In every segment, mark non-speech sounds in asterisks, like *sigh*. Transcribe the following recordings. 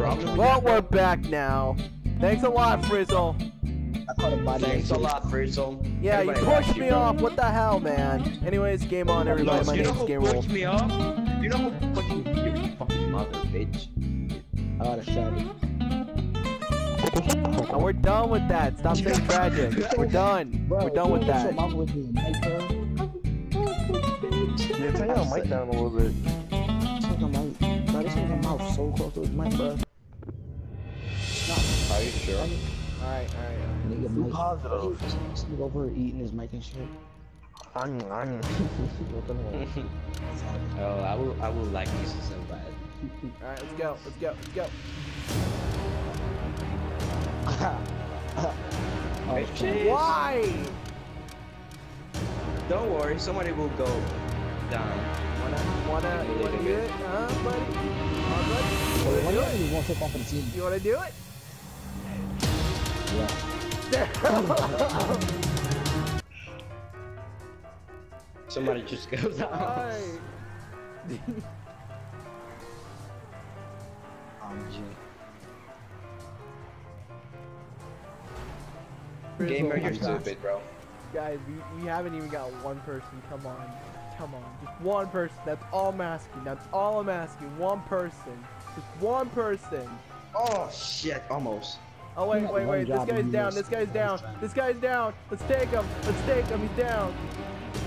problem. Well, we're back now. Thanks a lot, Frizzle. I caught him by the Thanks a lot, Frizzle. Yeah, Everybody you pushed me bro. off. What the hell, man? Anyways, game on, everybody. My you know name's who Game Wolf. pushed me off? You know who fucking you fucking mother, bitch. I got a shot. And we're done with that. Stop *laughs* saying tragic. We're done. Bro, We're done with that. get your mouth with me, Mike, bro? Yeah, turn your mic down a little bit. This nigga mic, bro, this nigga mouth so close to his mic, bro. Are you sure? Alright, alright. Nigga mic. Positive. This over eating his mic and shit. I'm, I'm. What *laughs* the oh, I will, I will like this so bad. Alright, let's go. Let's go. Let's go. *laughs* oh, Why? Don't worry, somebody will go down. Wanna, wanna, you wanna do it? Huh, buddy? Huh, buddy? You wanna do it? you want to take off the team? You wanna do it? Yeah. *laughs* Somebody just goes out. *laughs* Alright. G. Gamer, you're stupid, bro. Guys, we, we haven't even got one person. Come on. Come on. Just one person. That's all I'm asking. That's all I'm asking. One person. Just one person. Oh shit, almost. Oh wait, wait, wait. This guy's down. This guy's down. This guy's down. Let's take him. Let's take him. He's down.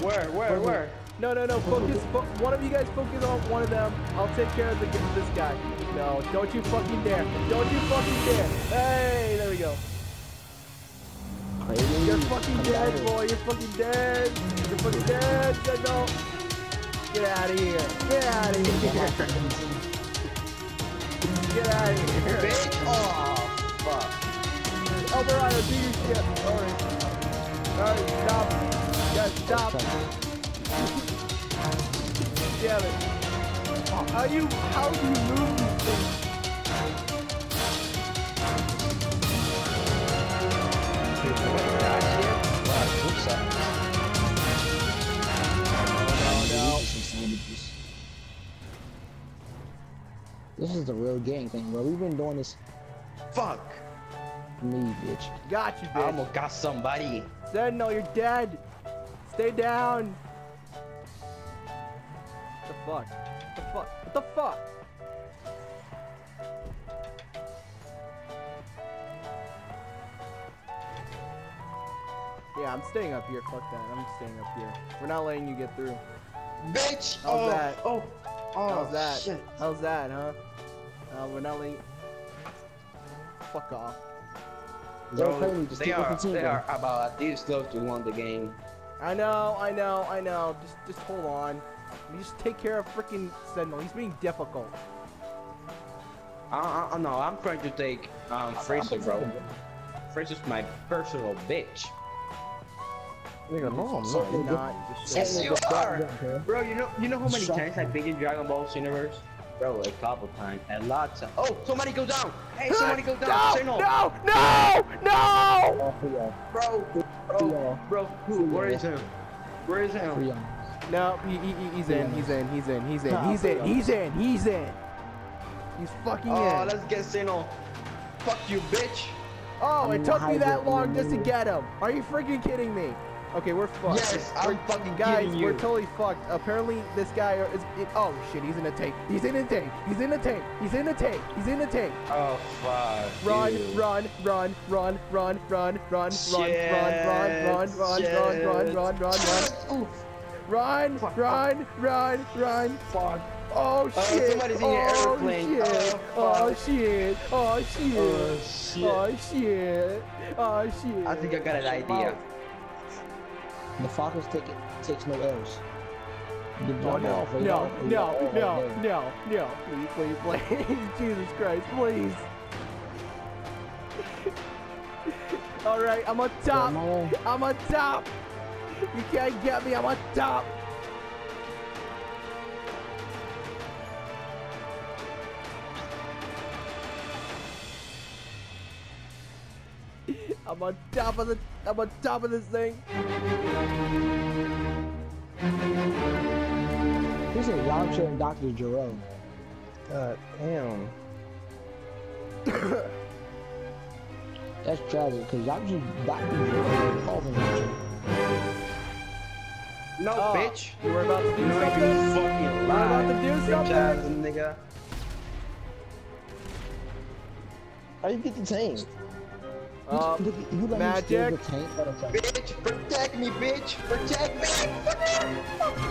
Where, where, where? No, no, no. Focus. Fo one of you guys focus on one of them. I'll take care of the, this guy. No, don't you fucking dare. Don't you fucking dare. Hey, there we go. Crazy. You're fucking dead, boy. You're fucking dead. You're fucking dead. Yeah, no. Get out of here. Get out of here. *laughs* Get out of here. Bitch! Oh, Alvarado, do stop. Guys, stop. Damn it. How you, how do you move these things? This is the real gang thing, bro. We've been doing this Fuck! me, bitch. Got you, bitch. I almost got somebody. Sentinel, you're dead. Stay down. What the fuck? What the fuck? What the fuck? Yeah, I'm staying up here. Fuck that. I'm staying up here. We're not letting you get through. Bitch! How's oh, that? oh, oh, How's that? shit. How's that, huh? Uh, we're not letting. Fuck off. Bro, Bro. Just they keep are, the they are about this close to win the game. I know, I know, I know. Just, just hold on. You just take care of freaking Sentinel. He's being difficult. I, I, no, I'm trying to take um, Fraser, bro. Fraser's my personal bitch. Nigga, no, I'm Did not. not Yes, you are. bro. Bro, you know, you know how many times I've been in Dragon Ball Universe? Bro, a couple times, a lot of Oh, somebody go down! Hey, somebody go down! No, Signal! no, no, no! Oh. Bro, bro, y'all. bro, who? Where is him? Where is him? No, he, he, he- he's in, he's in, he's in, he's in, Nah, he's in, free he's in, he's in. He's fucking Oh, in. let's get Signal. Fuck you, bitch! Oh, it took me that long just to get him. Are you freaking kidding me? Okay, we're fucked. Yes, we're, I'm fucking guys, we're totally fucked. Apparently, this guy is. It, oh shit, he's in a tank. He's in a tank. He's in a tank. He's in a tank. He's in a tank. Oh fuck. Run, you. run, run, run, run, run, run, run, run, run, run, run, shit. run, run, run, run, run, run, fuck. run, run, run. Fuck. Oh shit. Oh, somebody's in your oh, airplane. Shit. Oh, fuck. oh shit. Oh shit. Oh shit. Oh shit. Oh shit. I think I got an idea. Oh. The Falcons take it, takes no L's. Oh no! off, right No! No! No! No! No! Please! Please! Please! *laughs* Jesus Christ! Please! *laughs* All right, I'm on top. I'm on top. You can't get me. I'm on top. I'm on top of the. I'm on top of this thing. He said Yamcha and Dr. Jerome. God damn. *coughs* That's tragic, because y'all just that was causing. No, Oh, bitch. You were about to do You know you something? fucking You were lie. about to do bitch something? ass nigga. How you get the tank? Um, you, you let me steal magic. the tank. Bitch, protect me, bitch. Protect me.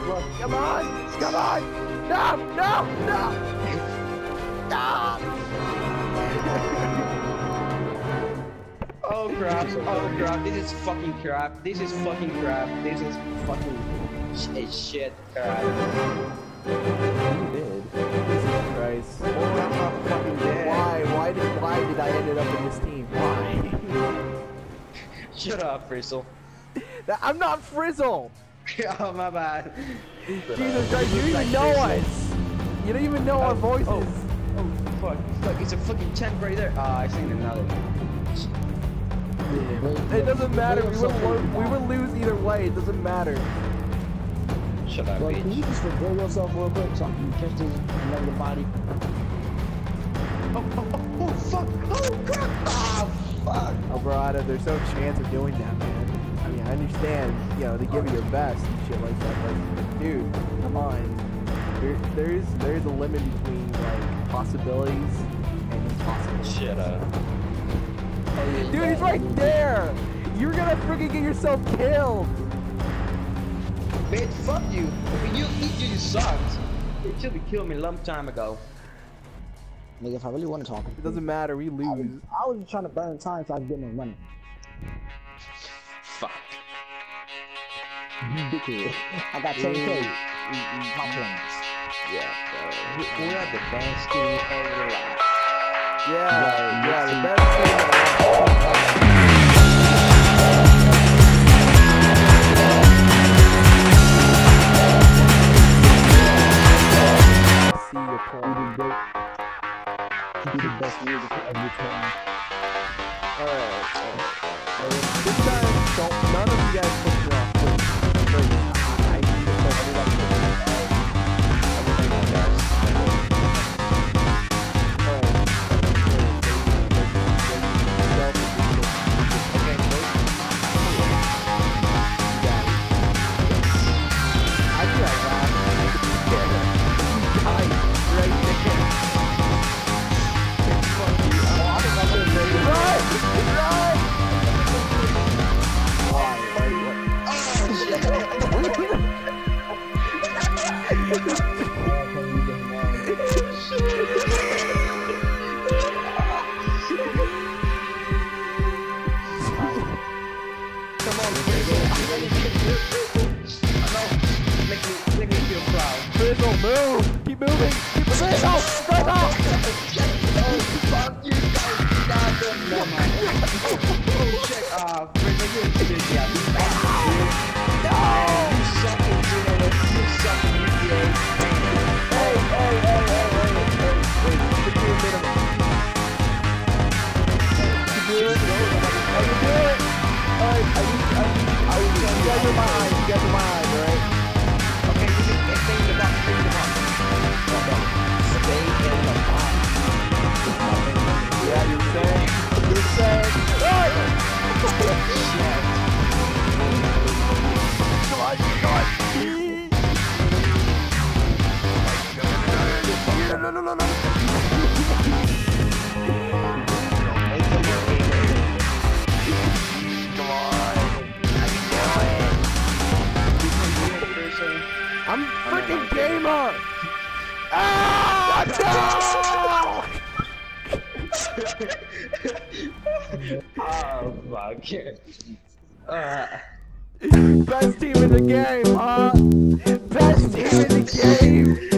Look, come on! Come on! No! No! No! *laughs* Oh crap, oh crap, this is fucking crap, this is fucking crap, this is fucking sh- shit crap. You did. Jesus Christ. Oh, I'm fucking dead. Why? Why did why did I end up in this team? Why? Shut up, Frizzle. I'm not Frizzle! *laughs* oh, my bad. Jesus Christ, you don't even know us! You don't even know our Oh, voices! oh. Oh, fuck, fuck, it's a fucking tent right there. Ah, I seen another It doesn't matter, we will, we will lose either way, it doesn't matter. Shut up, Bro, can you just reveal yourself real quick so I can catch this another body? Oh, oh, oh, oh, fuck, oh, crap, ah, fuck. Oh, brother, there's no chance of doing that, man. I mean, I understand, you know, they give you your best and shit like that, but dude, come on. There, there's there's a limit between like possibilities and impossible. Shit up. Dude, he's right there. You're gonna freaking get yourself killed. Bitch, fuck you. You, you just sucked. You should have killed me a long time ago. Nigga, if I really want to talk, It doesn't matter. We I was, lose. I was just trying to burn time so I could get my money. Fuck. Dickhead. *laughs* I got 10k. Mm-hmm. My plans. Yeah, bro. We, we are the uh, best team ever. the last. Yeah, yeah, the best team. See move! Keep moving! Keep moving! Frizzle! Frizzle! Oh, fuck you no, Shit. Fuck. Best team in the game, huh? Best team in the game!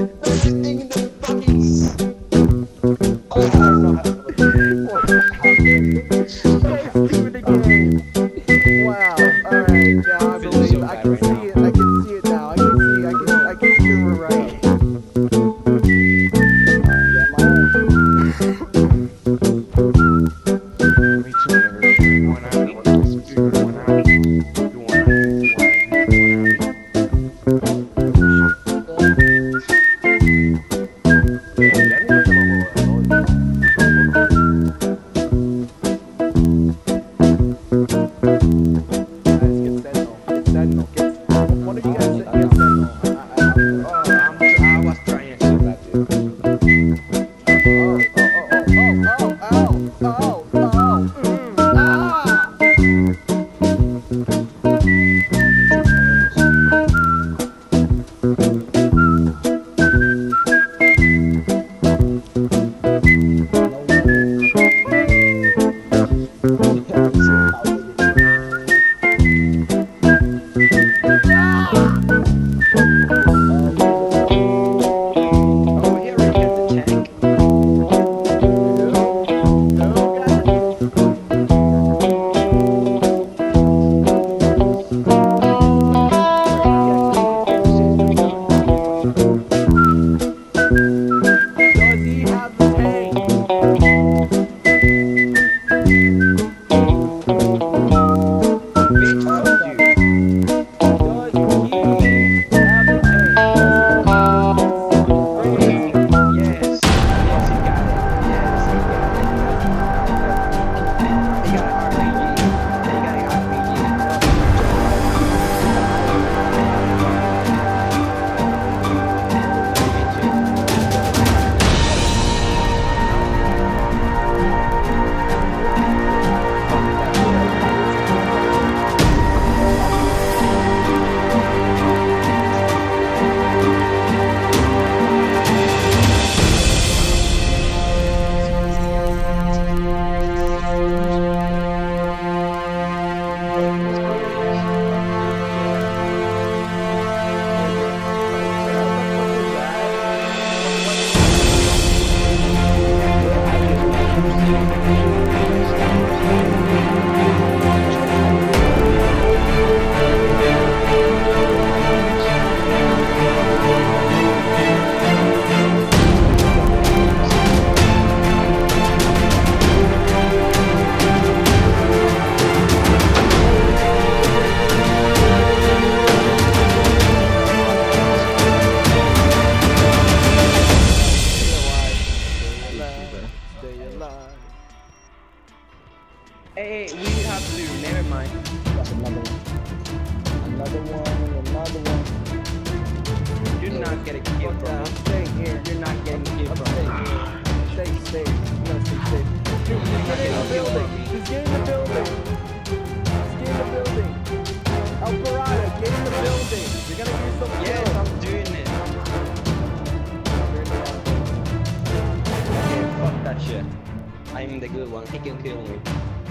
I'm the good one. He can kill me.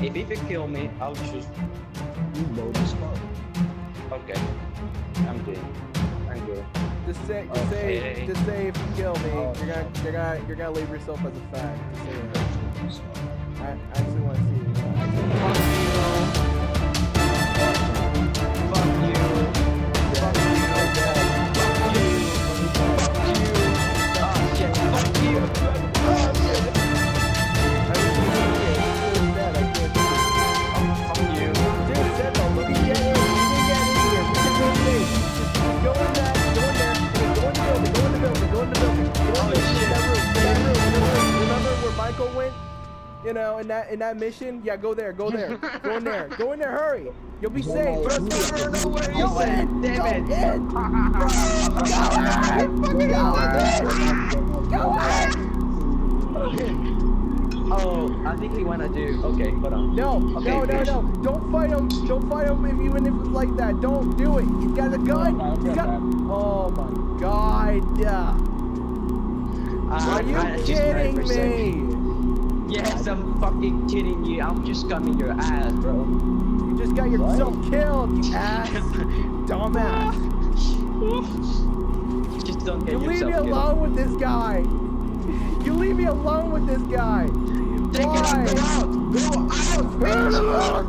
If he can kill me, I'll choose. You low as fuck. Okay. I'm good. I'm good. Just say, just Okay. say, just say if you kill me, Oh, you're gonna, you're gonna, you're gonna leave yourself as a fact. Just say that. I, I actually want to see it. In that mission? Yeah, go there, go there. Go in there. *laughs* Go in there, hurry. You'll be safe. no, Trust no, me. no, no, where Go in. Go in. Go in. Go in. *laughs* Oh, I think we wanna do. Okay, hold on. No, Okay, no, no, no. Don't fight him. Don't fight him if, even if it's like that. Don't do it. He's got a gun. He's got. Oh my god. Uh, Are you I just kidding me? Yes, I'm fucking kidding you. I'm just coming your ass, bro. You just got yourself killed, you ass. Dumbass. just don't get You leave yourself me killed. alone with this guy. You leave me alone with this guy. Take Why? it, go out! Go out!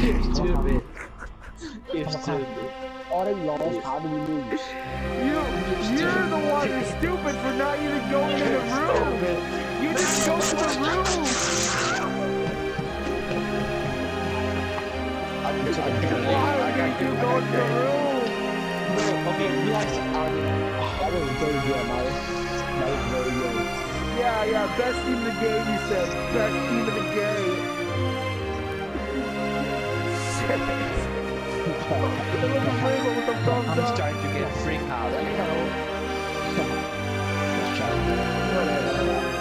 You're stupid. You're stupid. already lost. How do we lose? You, you're the one who's stupid for not even going in the room. You just go to the room. I'm just Why would you go to the room? Okay, relax. that was very good. That was very good. Yeah, yeah, best team in the game, you said. Best team in the game. Shit. Look at Rainbow with the thumbs I'm up. starting to get freaked out. Thank you.